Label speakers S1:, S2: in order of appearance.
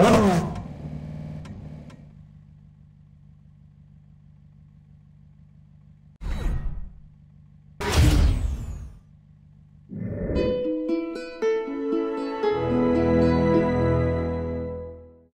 S1: Oh.